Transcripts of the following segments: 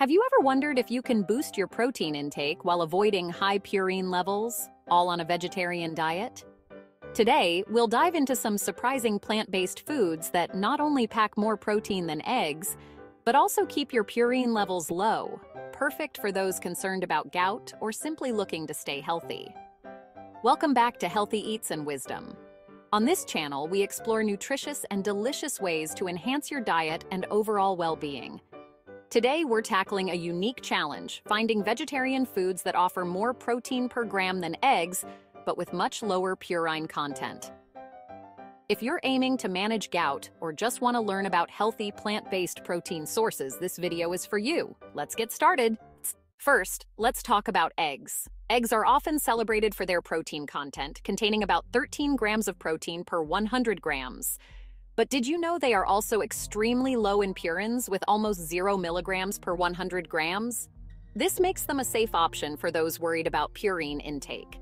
Have you ever wondered if you can boost your protein intake while avoiding high purine levels, all on a vegetarian diet? Today, we'll dive into some surprising plant-based foods that not only pack more protein than eggs, but also keep your purine levels low, perfect for those concerned about gout or simply looking to stay healthy. Welcome back to Healthy Eats and Wisdom. On this channel, we explore nutritious and delicious ways to enhance your diet and overall well-being. Today, we're tackling a unique challenge, finding vegetarian foods that offer more protein per gram than eggs, but with much lower purine content. If you're aiming to manage gout or just want to learn about healthy plant-based protein sources, this video is for you. Let's get started. First, let's talk about eggs. Eggs are often celebrated for their protein content, containing about 13 grams of protein per 100 grams. But did you know they are also extremely low in purines with almost 0 milligrams per 100 grams? This makes them a safe option for those worried about purine intake.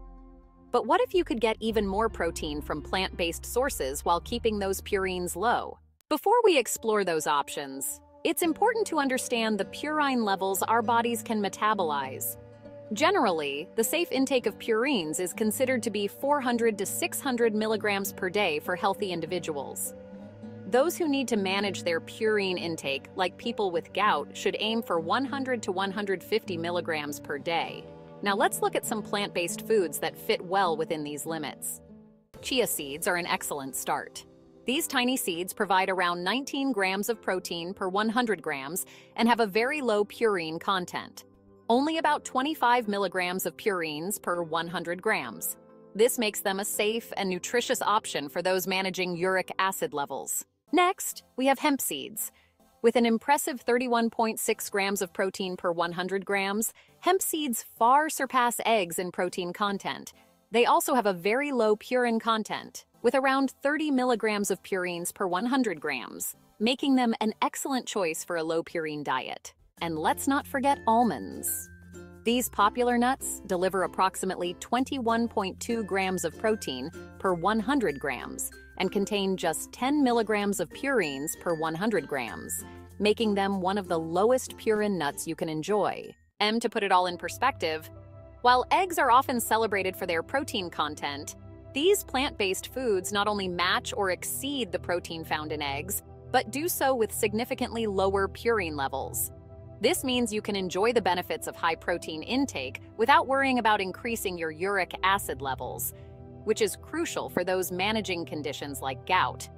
But what if you could get even more protein from plant-based sources while keeping those purines low? Before we explore those options, it's important to understand the purine levels our bodies can metabolize. Generally, the safe intake of purines is considered to be 400 to 600 milligrams per day for healthy individuals. Those who need to manage their purine intake, like people with gout, should aim for 100 to 150 milligrams per day. Now let's look at some plant-based foods that fit well within these limits. Chia seeds are an excellent start. These tiny seeds provide around 19 grams of protein per 100 grams and have a very low purine content. Only about 25 milligrams of purines per 100 grams. This makes them a safe and nutritious option for those managing uric acid levels. Next, we have hemp seeds. With an impressive 31.6 grams of protein per 100 grams, hemp seeds far surpass eggs in protein content. They also have a very low purine content, with around 30 milligrams of purines per 100 grams, making them an excellent choice for a low purine diet. And let's not forget almonds. These popular nuts deliver approximately 21.2 grams of protein per 100 grams, and contain just 10 milligrams of purines per 100 grams, making them one of the lowest purine nuts you can enjoy. And to put it all in perspective, while eggs are often celebrated for their protein content, these plant-based foods not only match or exceed the protein found in eggs, but do so with significantly lower purine levels. This means you can enjoy the benefits of high protein intake without worrying about increasing your uric acid levels, which is crucial for those managing conditions like gout.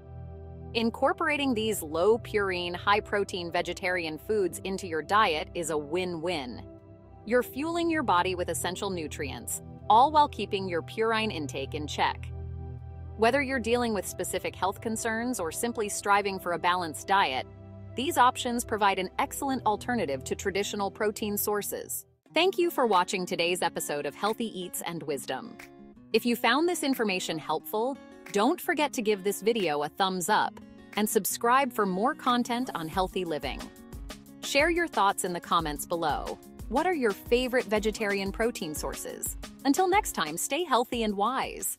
Incorporating these low purine, high protein vegetarian foods into your diet is a win win. You're fueling your body with essential nutrients, all while keeping your purine intake in check. Whether you're dealing with specific health concerns or simply striving for a balanced diet, these options provide an excellent alternative to traditional protein sources. Thank you for watching today's episode of Healthy Eats and Wisdom. If you found this information helpful, don't forget to give this video a thumbs up and subscribe for more content on healthy living. Share your thoughts in the comments below. What are your favorite vegetarian protein sources? Until next time, stay healthy and wise.